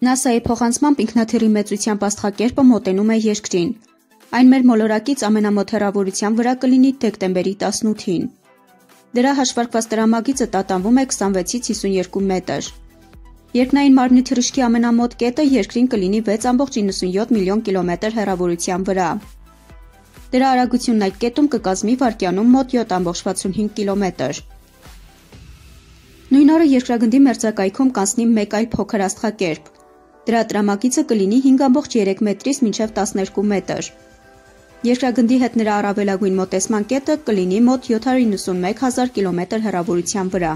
ՆԱՍԱ-ի փոխանցմամբ ինքնաթիռի մեծությամբ աստղակերպը մոտենում է Երկրին։ Այն մեր մոլորակից ամենամոտ հեռավորության վրա կլինի դեկտեմբերի 18-ին։ Դրա հաշվարկված տրամագիծը տատանվում է 26-ից 52 մետր։ Երկնային մարմնի թռիչքի ամենամոտ կետը Երկրին կլինի 6.97 միլիոն կիլոմետր հեռավորության վրա։ Դրա արագությունն այդ կետում կկազմի վայրկյանում մոտ 7.65 կիլոմետր։ Նույն օրը երկրագնդի մերձակայքում կանցնի մեկ այլ փոքր աստղակերպ։ Դրա տրամագիծը կլինի 5.3 մետրից մինչև 12 մետր։ Երկրագնդի հետ նրա առավելագույն մոտեցման կետը կլինի մոտ 791 հազար կիլոմետր հեռավորության վրա։